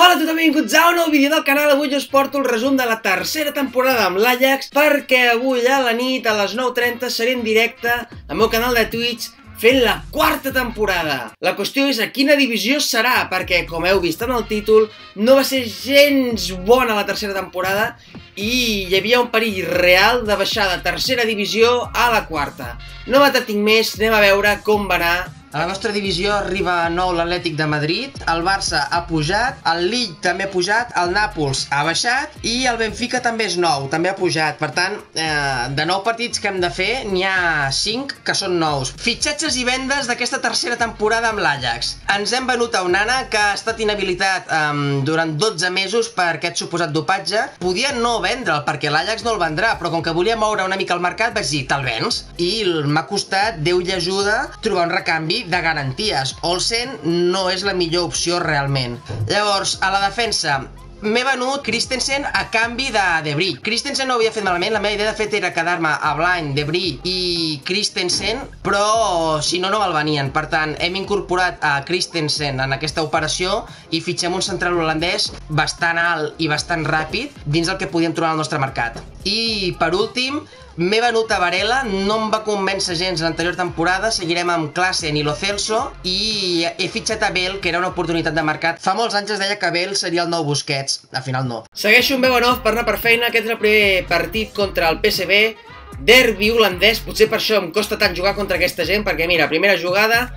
Hola a tothom, benvinguts a un nou vídeo del canal. Avui us porto el resum de la tercera temporada amb l'Ajax perquè avui a la nit a les 9.30 seré en directe al meu canal de Twitch fent la quarta temporada. La qüestió és a quina divisió serà, perquè, com heu vist en el títol, no va ser gens bona la tercera temporada i hi havia un perill real de baixar de tercera divisió a la quarta. No m'atetinc més, anem a veure com va anar a la nostra divisió arriba nou l'Atlètic de Madrid, el Barça ha pujat, el Lille també ha pujat, el Nàpols ha baixat i el Benfica també és nou, també ha pujat. Per tant, eh, de nou partits que hem de fer, n'hi ha 5 que són nous. Fitxatges i vendes d'aquesta tercera temporada amb l'Ajax. Ens hem venut a Onana, que ha estat inhabilitat eh, durant 12 mesos per aquest suposat dopatge. Podia no vendre'l, perquè l'Ajax no el vendrà, però com que volia moure una mica el mercat, vaig dir, te'l vens? I m'ha costat, Déu i ajuda, trobar un recanvi de garanties. Olsen no és la millor opció realment. Llavors, a la defensa, m'he venut Christensen a canvi de Debris. Christensen no ho havia fet malament, la meva idea de fet era quedar-me a Blind, Debris i Christensen, però si no, no me'l venien. Per tant, hem incorporat a Christensen en aquesta operació i fitxem un central holandès bastant alt i bastant ràpid dins el que podíem trobar al nostre mercat. I, per últim, M'he venut a Varela, no em va convèncer gens l'anterior temporada, seguirem amb Klassen i Lo Celso i he fitxat a Bell, que era una oportunitat de mercat. Fa molts anys es deia que Bell seria el nou Busquets, al final no. Segueixo un off per anar per feina, aquest és el primer partit contra el PSB, derbi holandès, potser per això em costa tant jugar contra aquesta gent, perquè mira, primera jugada,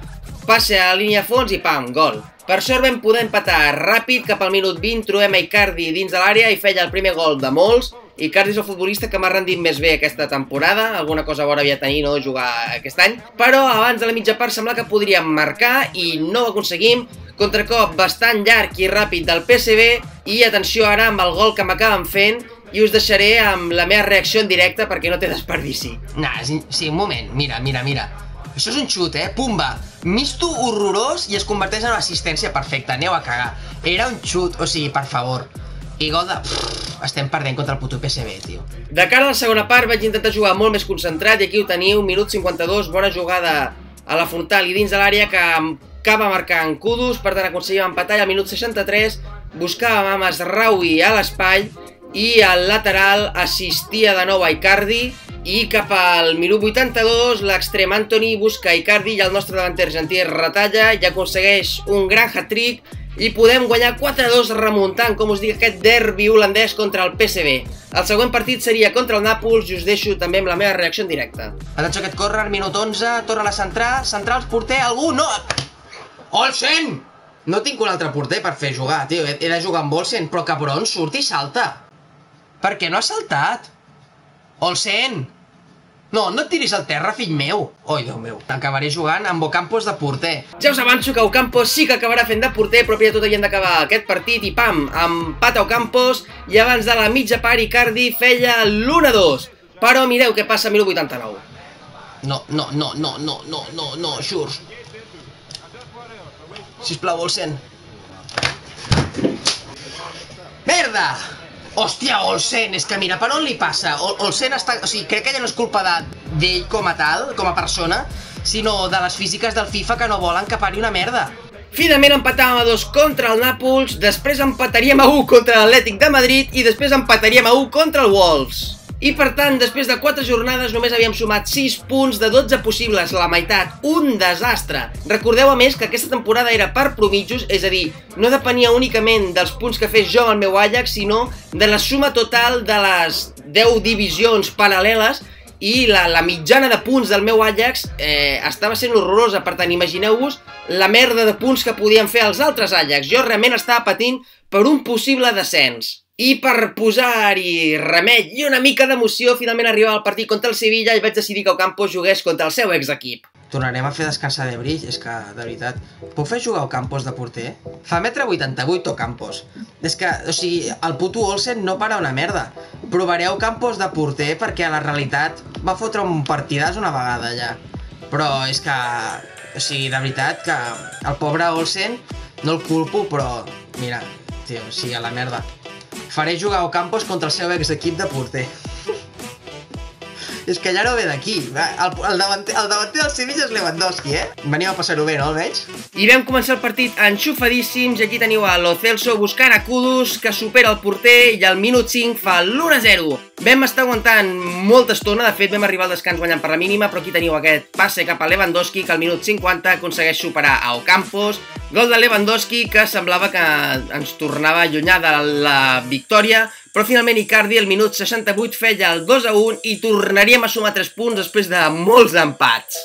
passe a la línia fons i pam, gol. Per sort vam poder empatar ràpid, cap al minut 20 trobem a Icardi dins de l'àrea i feia el primer gol de molts, Icardi és el futbolista que m'ha rendit més bé aquesta temporada, alguna cosa bona havia tenir no jugar aquest any, però abans de la mitja part sembla que podríem marcar i no ho aconseguim, contracop bastant llarg i ràpid del PSV i atenció ara amb el gol que m'acaben fent i us deixaré amb la meva reacció en directe perquè no té desperdici. Nah, sí, un moment, mira, mira, mira. Això és un xut, eh? Pumba! Misto horrorós i es converteix en una assistència perfecta. Aneu a cagar. Era un xut, o sigui, per favor. I gol de... Pff, estem perdent contra el puto PSV, tio. De cara a la segona part vaig intentar jugar molt més concentrat i aquí ho teniu, minut 52, bona jugada a la frontal i dins de l'àrea que acaba marcant Kudus, per tant aconseguim empatar i al minut 63 buscàvem a Masraui a l'espai i al lateral assistia de nou a Icardi i cap al minut 82 l'extrem Anthony busca Icardi i el nostre davanter argentí retalla i aconsegueix un gran hat-trick i podem guanyar 4-2 remuntant, com us dic, aquest derbi holandès contra el PSV. El següent partit seria contra el Nàpols i us deixo també amb la meva reacció en directe. Atenció aquest correr, minut 11, torna a la central, centrals, porter, algú, no! Olsen! No tinc un altre porter per fer jugar, tio, he de jugar amb Olsen, però cabron, surt i salta. Per què no ha saltat? Olsen! No, no et tiris al terra, fill meu. Oi, Déu meu. Acabaré jugant amb Ocampos de porter. Ja us avanço que Ocampos sí que acabarà fent de porter, però primer tot havien d'acabar aquest partit i pam, empat a Ocampos i abans de la mitja part Icardi feia l'1-2. Però mireu què passa a 1089. No, no, no, no, no, no, no, no, Xurs. Sisplau, Olsen. Merda! Hòstia, Olsen, és que mira, per on li passa? Olsen està... O sigui, crec que ja no és culpa d'ell com a tal, com a persona, sinó de les físiques del FIFA que no volen que pari una merda. Finalment empatàvem a dos contra el Nàpols, després empataríem a 1 contra l'Atlètic de Madrid i després empataríem a 1 contra el Wolves. I per tant, després de 4 jornades només havíem sumat 6 punts de 12 possibles, la meitat, un desastre. Recordeu a més que aquesta temporada era per promitjos, és a dir, no depenia únicament dels punts que fes jo amb el meu Ajax, sinó de la suma total de les 10 divisions paral·leles i la, la mitjana de punts del meu Ajax eh, estava sent horrorosa, per tant imagineu-vos la merda de punts que podien fer els altres Ajax. Jo realment estava patint per un possible descens. I per posar-hi remei i una mica d'emoció, finalment arribava el partit contra el Sevilla i vaig decidir que Ocampos jugués contra el seu exequip. Tornarem a fer descansar de brill, és que, de veritat, puc fer jugar Ocampos de porter? Fa metre 88 Ocampos. És que, o sigui, el puto Olsen no para una merda. Provaré Ocampos de porter perquè a la realitat va fotre un partidàs una vegada ja. Però és que, o sigui, de veritat que el pobre Olsen no el culpo, però, mira, tio, o sigui, a la merda. Faré jugar a Campos contra el seu ex-equip de porter. És que ja no ve d'aquí. El, el, davanter, el davanter del Sevilla és Lewandowski, eh? Venim a passar-ho bé, no, almenys? I vam començar el partit enxufadíssims aquí teniu a Lo Celso buscant a Kudus, que supera el porter i al minut 5 fa l'1-0. Vam estar aguantant molta estona, de fet vam arribar al descans guanyant per la mínima, però aquí teniu aquest passe cap a Lewandowski que al minut 50 aconsegueix superar a Ocampos, gol de Lewandowski que semblava que ens tornava allunyar de la victòria, però finalment Icardi al minut 68 feia el 2 a 1 i tornaríem a sumar 3 punts després de molts empats.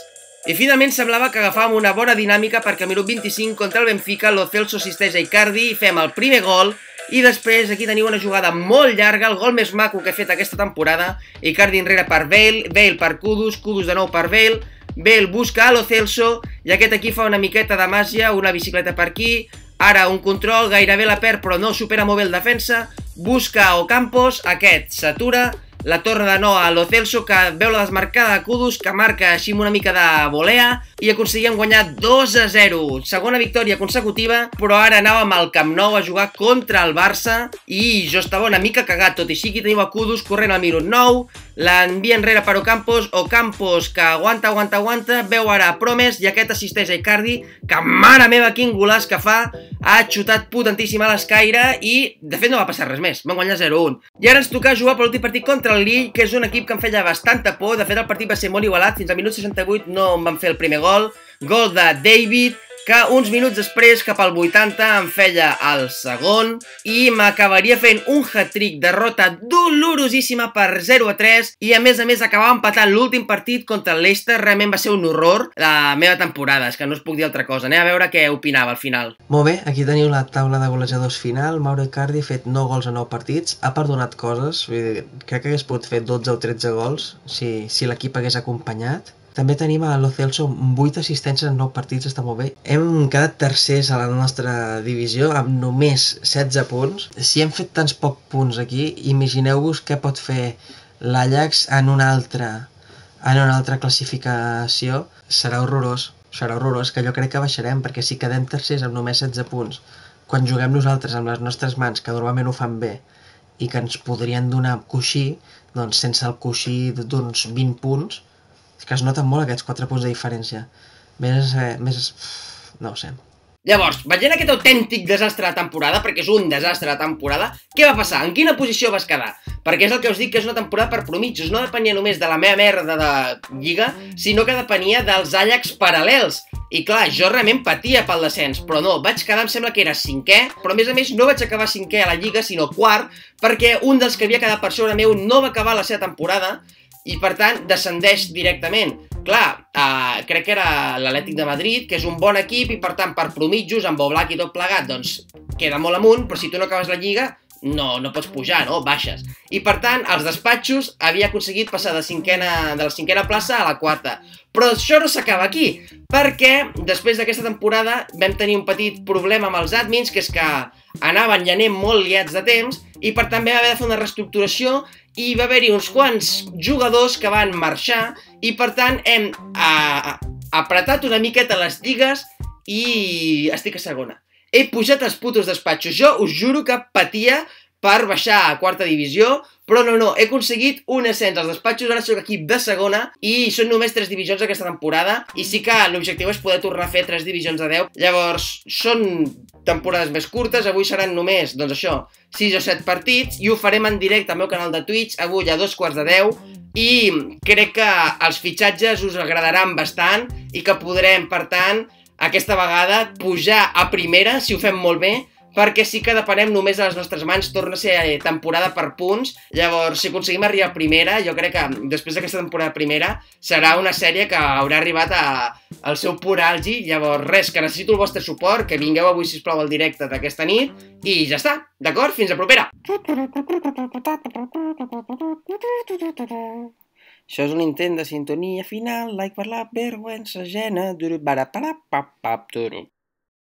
I finalment semblava que agafàvem una bona dinàmica perquè al minut 25 contra el Benfica Lo Celso assisteix a Icardi i fem el primer gol i després aquí teniu una jugada molt llarga, el gol més maco que he fet aquesta temporada. Icardi enrere per Bale, Bale per Kudus, Kudus de nou per Bale, Bale busca a Lo Celso i aquest aquí fa una miqueta de màgia, una bicicleta per aquí, ara un control, gairebé la perd però no supera molt bé el defensa, busca a Ocampos, aquest s'atura, la torna de nou a Lo Celso, que veu la desmarcada de Kudus, que marca així una mica de volea, i aconseguíem guanyar 2 a 0. Segona victòria consecutiva, però ara anàvem al Camp Nou a jugar contra el Barça, i jo estava una mica cagat, tot i així que teniu a Kudus corrent al minut 9, l'envia enrere per Ocampos, Ocampos que aguanta, aguanta, aguanta, veu ara Promes i aquest assisteix a Icardi, que mare meva quin golaç que fa, ha xutat potentíssim a l'escaire i de fet no va passar res més, van guanyar 0-1. I ara ens toca jugar per l'últim partit contra el Lille, que és un equip que em feia bastanta por, de fet el partit va ser molt igualat, fins al minut 68 no em van fer el primer gol, gol de David, que uns minuts després, cap al 80, em feia el segon i m'acabaria fent un hat-trick derrota dolorosíssima per 0 a 3 i a més a més acabava empatant l'últim partit contra el Leicester, realment va ser un horror la meva temporada, és que no us puc dir altra cosa. Anem a veure què opinava al final. Molt bé, aquí teniu la taula de golejadors final, Mauro Icardi ha fet 9 gols a 9 partits, ha perdonat coses, vull dir, crec que hagués pogut fer 12 o 13 gols si, si l'equip hagués acompanyat també tenim a Lo Celso amb 8 assistències en 9 partits, està molt bé. Hem quedat tercers a la nostra divisió amb només 16 punts. Si hem fet tants poc punts aquí, imagineu-vos què pot fer l'Ajax en una altra en una altra classificació. Serà horrorós, serà horrorós, que jo crec que baixarem, perquè si quedem tercers amb només 16 punts, quan juguem nosaltres amb les nostres mans, que normalment ho fan bé, i que ens podrien donar coixí, doncs sense el coixí d'uns 20 punts, és que es noten molt aquests 4 punts de diferència. Més, eh, més... no ho sé. Llavors, veient aquest autèntic desastre de temporada, perquè és un desastre de temporada, què va passar? En quina posició vas quedar? Perquè és el que us dic que és una temporada per promitjos, no depenia només de la meva merda de lliga, sinó que depenia dels Ajax paral·lels. I clar, jo realment patia pel descens, però no, vaig quedar, em sembla que era cinquè, però a més a més no vaig acabar cinquè a la Lliga, sinó quart, perquè un dels que havia quedat per sobre meu no va acabar la seva temporada, i per tant descendeix directament. Clar, uh, crec que era l'Atlètic de Madrid, que és un bon equip i per tant per promitjos, amb Oblak i tot plegat, doncs queda molt amunt, però si tu no acabes la Lliga, no, no pots pujar, no? Baixes. I per tant, els despatxos havia aconseguit passar de, cinquena, de la cinquena plaça a la quarta. Però això no s'acaba aquí, perquè després d'aquesta temporada vam tenir un petit problema amb els admins, que és que anaven i anem molt liats de temps, i per tant vam haver de fer una reestructuració i va haver-hi uns quants jugadors que van marxar i per tant hem a, a, apretat una miqueta les lligues i estic a segona. He pujat els putos despatxos. Jo us juro que patia per baixar a quarta divisió, però no, no, he aconseguit un ascens als despatxos, ara sóc equip de segona i són només 3 divisions aquesta temporada i sí que l'objectiu és poder tornar a fer 3 divisions de 10. Llavors, són temporades més curtes, avui seran només, doncs això, 6 o 7 partits i ho farem en directe al meu canal de Twitch, avui a dos quarts de 10 i crec que els fitxatges us agradaran bastant i que podrem, per tant, aquesta vegada pujar a primera, si ho fem molt bé, perquè sí que depenem només de les nostres mans, torna a ser eh, temporada per punts, llavors si aconseguim arribar a primera, jo crec que després d'aquesta temporada primera serà una sèrie que haurà arribat a, al seu pur àlgi, llavors res, que necessito el vostre suport, que vingueu avui sisplau al directe d'aquesta nit, i ja està, d'acord? Fins a propera! Això és un intent de sintonia final, like per la vergüenza ajena, duru, para, para, pap, pap.